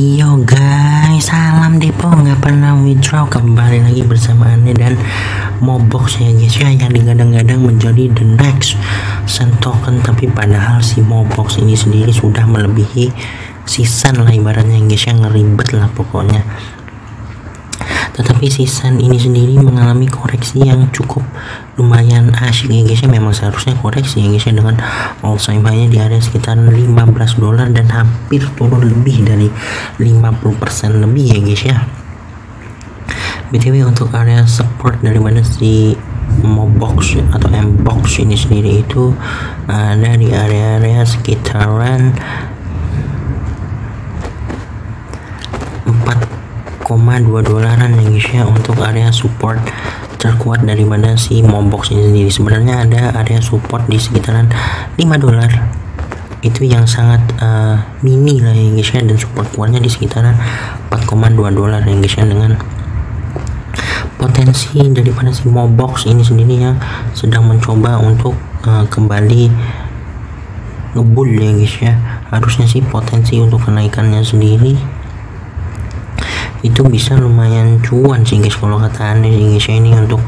Yo guys, salam depo. Nggak pernah withdraw. Kembali lagi bersama Ane dan Mobox ya guys. Ya yang digadang-gadang menjadi the next Sun token. Tapi padahal si Mobox ini sendiri sudah melebihi season lah ibaratnya guys. Yang ngeribet lah pokoknya tetapi season ini sendiri mengalami koreksi yang cukup lumayan. Asyik ya guys ya memang seharusnya koreksi ya guys ya dengan all time high di area sekitar 15 dolar dan hampir turun lebih dari 50% lebih ya guys ya. Btw untuk area support daripada si Mobox atau Mbox ini sendiri itu ada di area-area sekitaran 4,2 dolaran ya guys ya untuk area support terkuat daripada si Mombox ini sendiri. Sebenarnya ada area support di sekitaran 5 dolar. Itu yang sangat uh, mini lah ya guys ya dan support kuatnya di sekitaran 4,2 dolar ya guys ya dengan potensi daripada si Mobox ini sendiri yang sedang mencoba untuk uh, kembali ngebul ya guys ya harusnya sih potensi untuk kenaikannya sendiri itu bisa lumayan cuan sih guys kalau kata aneh sih ya. Ini untuk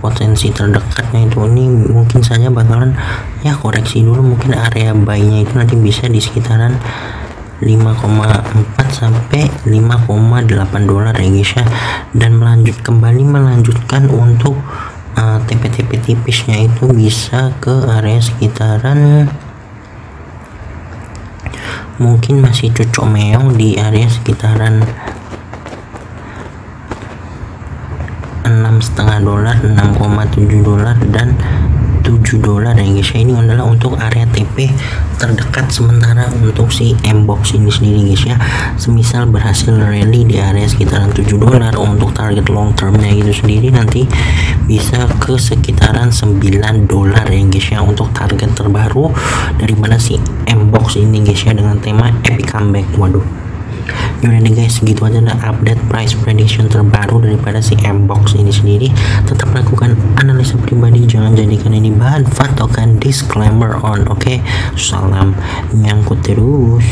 potensi terdekatnya itu. Ini mungkin saja bakalan ya koreksi dulu mungkin area buy-nya itu nanti bisa di sekitaran 5,4 sampai 5,8 dolar ya guys ya. Dan melanjut kembali melanjutkan untuk uh, TP-TP tipisnya itu bisa ke area sekitaran mungkin masih cocok meong di area sekitaran enam setengah dolar 6,7 dolar dan 7 dolar ya guys ini adalah untuk area TP terdekat sementara untuk si M-box ini sendiri guys ya. Semisal berhasil rally di area sekitaran 7 dolar untuk target long termnya itu sendiri nanti bisa ke sekitaran 9 dolar ya guys ya untuk target terbaru dari mana si M-box ini guys ya dengan tema epic comeback. Waduh Yaudah deh guys, segitu aja nah update price prediction terbaru daripada si M-Box ini sendiri. Tetap lakukan analisa pribadi, jangan jadikan ini bahan fatokan disclaimer on, oke? Okay? Salam nyangkut terus.